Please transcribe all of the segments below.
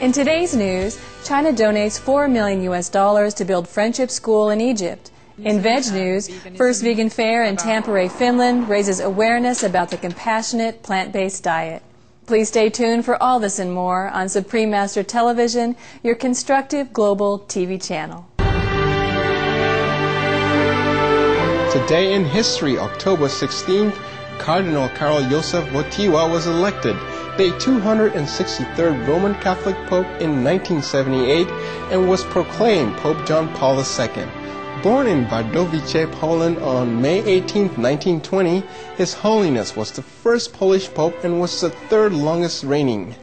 In today's news, China donates 4 million US dollars to build Friendship School in Egypt. In Veg News, First Vegan Fair in Tampere, Finland raises awareness about the compassionate plant-based diet. Please stay tuned for all this and more on Supreme Master Television, your constructive global TV channel. Today in history, October 16th, Cardinal Karol Joseph Wojtyła was elected the 263rd Roman Catholic Pope in 1978 and was proclaimed Pope John Paul II. Born in Wadowice, Poland on May 18, 1920, His Holiness was the first Polish Pope and was the third longest reigning.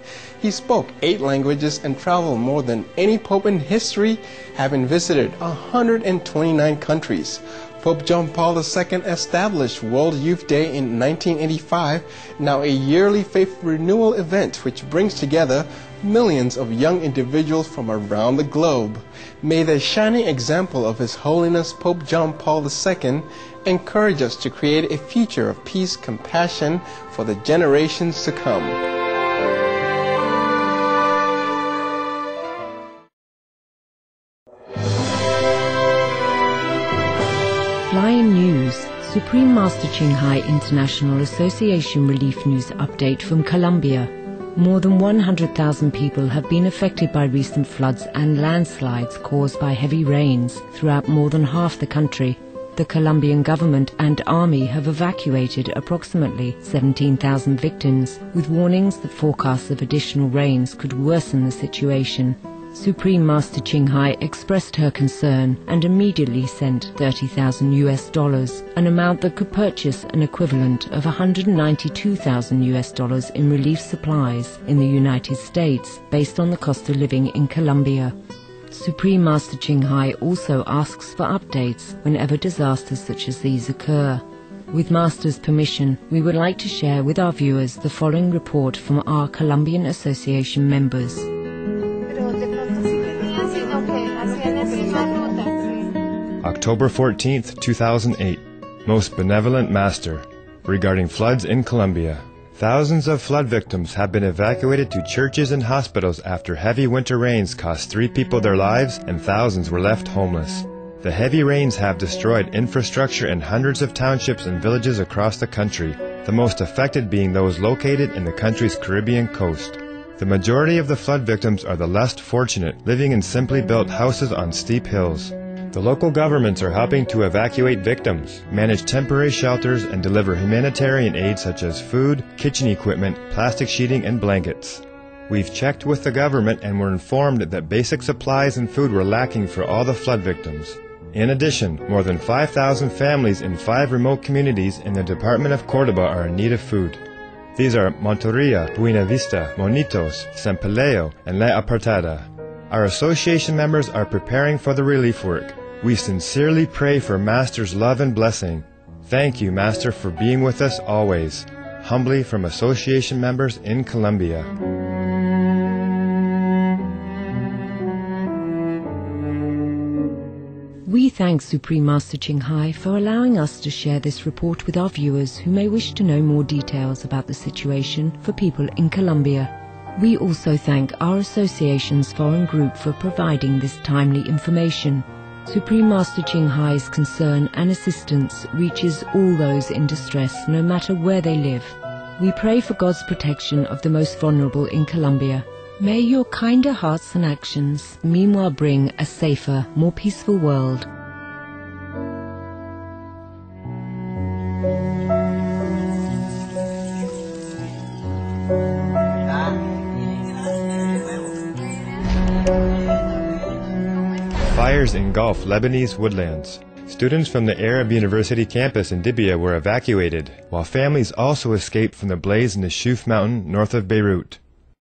He spoke eight languages and traveled more than any Pope in history, having visited 129 countries. Pope John Paul II established World Youth Day in 1985, now a yearly faith renewal event which brings together millions of young individuals from around the globe. May the shining example of His Holiness Pope John Paul II encourage us to create a future of peace, compassion for the generations to come. Supreme Master Ching Hai International Association Relief News update from Colombia. More than 100,000 people have been affected by recent floods and landslides caused by heavy rains throughout more than half the country. The Colombian government and army have evacuated approximately 17,000 victims, with warnings that forecasts of additional rains could worsen the situation. Supreme Master Ching Hai expressed her concern and immediately sent 30,000 US dollars, an amount that could purchase an equivalent of 192,000 US dollars in relief supplies in the United States based on the cost of living in Colombia. Supreme Master Ching Hai also asks for updates whenever disasters such as these occur. With Master's permission, we would like to share with our viewers the following report from our Colombian Association members. October 14, 2008. Most Benevolent Master. Regarding floods in Colombia. Thousands of flood victims have been evacuated to churches and hospitals after heavy winter rains cost three people their lives and thousands were left homeless. The heavy rains have destroyed infrastructure in hundreds of townships and villages across the country, the most affected being those located in the country's Caribbean coast. The majority of the flood victims are the less fortunate, living in simply built houses on steep hills. The local governments are helping to evacuate victims, manage temporary shelters, and deliver humanitarian aid such as food, kitchen equipment, plastic sheeting, and blankets. We've checked with the government and were informed that basic supplies and food were lacking for all the flood victims. In addition, more than 5,000 families in five remote communities in the Department of Cordoba are in need of food. These are Montería, Buena Vista, Moñitos, San Pelayo, and La Apartada. Our association members are preparing for the relief work. We sincerely pray for Master's love and blessing. Thank you, Master, for being with us always. Humbly from association members in Colombia. We thank Supreme Master Ching Hai for allowing us to share this report with our viewers who may wish to know more details about the situation for people in Colombia. We also thank our association's foreign group for providing this timely information. Supreme Master Ching Hai's concern and assistance reaches all those in distress no matter where they live. We pray for God's protection of the most vulnerable in Colombia. May your kinder hearts and actions meanwhile bring a safer, more peaceful world. Fires engulf Lebanese woodlands. Students from the Arab University campus in Dibia were evacuated, while families also escaped from the blaze in the Shuf mountain north of Beirut.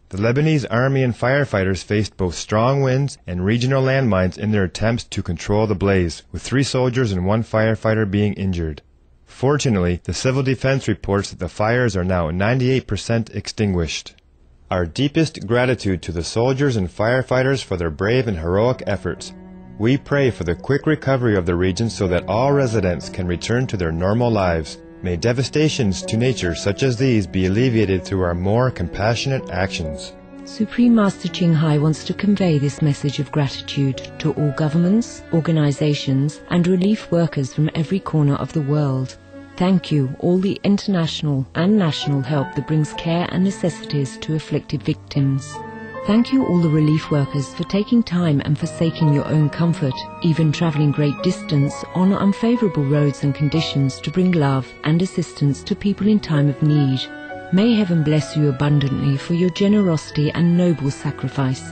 The Lebanese army and firefighters faced both strong winds and regional landmines in their attempts to control the blaze, with three soldiers and one firefighter being injured. Fortunately, the civil defense reports that the fires are now 98% extinguished. Our deepest gratitude to the soldiers and firefighters for their brave and heroic efforts. We pray for the quick recovery of the region so that all residents can return to their normal lives. May devastations to nature such as these be alleviated through our more compassionate actions. Supreme Master Ching Hai wants to convey this message of gratitude to all governments, organizations, and relief workers from every corner of the world. Thank you, all the international and national help that brings care and necessities to afflicted victims. Thank you all the relief workers for taking time and forsaking your own comfort, even traveling great distance on unfavorable roads and conditions to bring love and assistance to people in time of need. May heaven bless you abundantly for your generosity and noble sacrifice.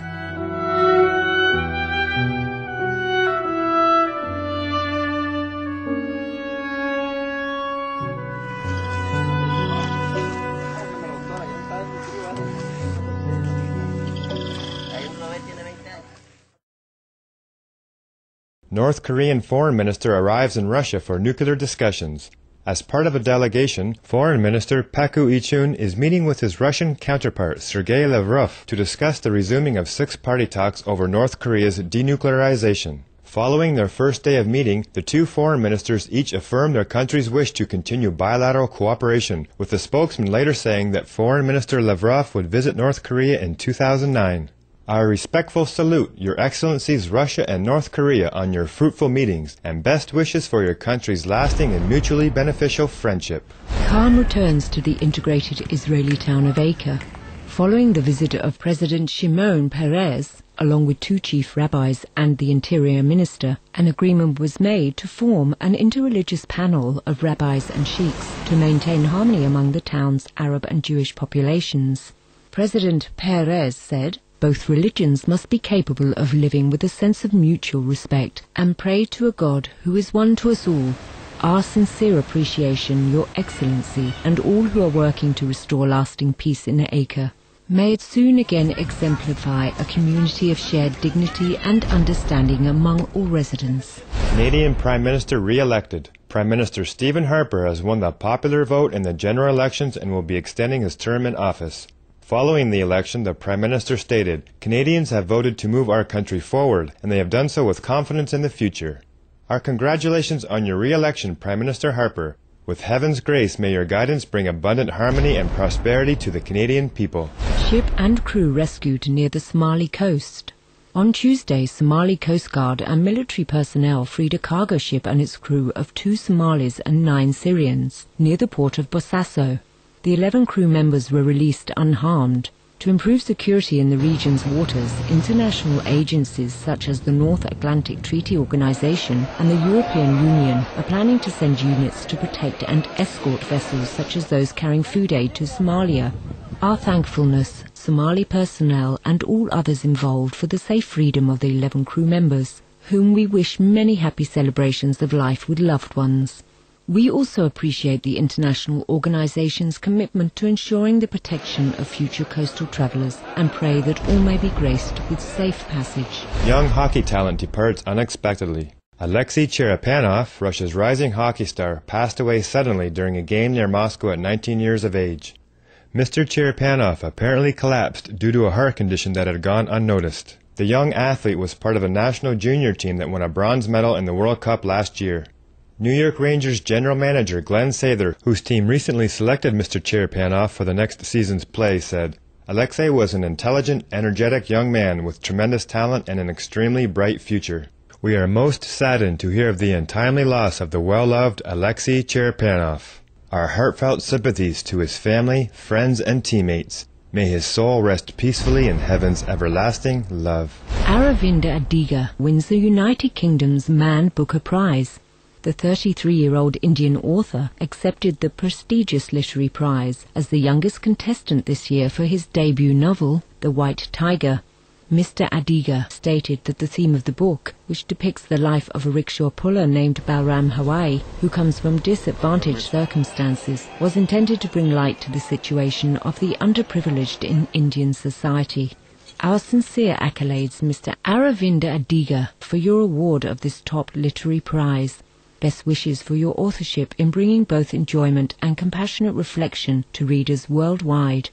North Korean foreign minister arrives in Russia for nuclear discussions. As part of a delegation, Foreign Minister Pak Ui Chun is meeting with his Russian counterpart Sergei Lavrov to discuss the resuming of six-party talks over North Korea's denuclearization. Following their first day of meeting, the two foreign ministers each affirmed their country's wish to continue bilateral cooperation, with the spokesman later saying that Foreign Minister Lavrov would visit North Korea in 2009. I respectful salute Your Excellencies Russia and North Korea on your fruitful meetings and best wishes for your country's lasting and mutually beneficial friendship. Khan returns to the integrated Israeli town of Acre. Following the visit of President Shimon Peres, along with two chief rabbis and the interior minister, an agreement was made to form an interreligious panel of rabbis and sheikhs to maintain harmony among the town's Arab and Jewish populations. President Peres said, both religions must be capable of living with a sense of mutual respect and pray to a God who is one to us all. Our sincere appreciation, Your Excellency, and all who are working to restore lasting peace in Acre. May it soon again exemplify a community of shared dignity and understanding among all residents. Canadian Prime Minister re-elected. Prime Minister Stephen Harper has won the popular vote in the general elections and will be extending his term in office. Following the election, the Prime Minister stated, Canadians have voted to move our country forward, and they have done so with confidence in the future. Our congratulations on your re-election, Prime Minister Harper. With heaven's grace, may your guidance bring abundant harmony and prosperity to the Canadian people. Ship and crew rescued near the Somali coast. On Tuesday, Somali Coast Guard and military personnel freed a cargo ship and its crew of two Somalis and nine Syrians near the port of Bosaso. The 11 crew members were released unharmed. To improve security in the region's waters, international agencies such as the North Atlantic Treaty Organization and the European Union are planning to send units to protect and escort vessels such as those carrying food aid to Somalia. Our thankfulness, Somali personnel and all others involved for the safe freedom of the 11 crew members, whom we wish many happy celebrations of life with loved ones. We also appreciate the international organization's commitment to ensuring the protection of future coastal travelers and pray that all may be graced with safe passage. Young hockey talent departs unexpectedly. Alexei Cherepanov, Russia's rising hockey star, passed away suddenly during a game near Moscow at 19 years of age. Mr. Cherepanov apparently collapsed due to a heart condition that had gone unnoticed. The young athlete was part of a national junior team that won a bronze medal in the World Cup last year. New York Rangers general manager Glen Sather, whose team recently selected Mr. Cherepanov for the next season's play, said, Alexei was an intelligent, energetic young man with tremendous talent and an extremely bright future. We are most saddened to hear of the untimely loss of the well-loved Alexei Cherepanov. Our heartfelt sympathies to his family, friends, and teammates. May his soul rest peacefully in heaven's everlasting love. Aravinda Adiga wins the United Kingdom's Man Booker Prize. The 33-year-old Indian author accepted the prestigious literary prize as the youngest contestant this year for his debut novel, The White Tiger. Mr. Adiga stated that the theme of the book, which depicts the life of a rickshaw puller named Balram Halwai, who comes from disadvantaged circumstances, was intended to bring light to the situation of the underprivileged in Indian society. Our sincere accolades, Mr. Aravinda Adiga, for your award of this top literary prize. Best wishes for your authorship in bringing both enjoyment and compassionate reflection to readers worldwide.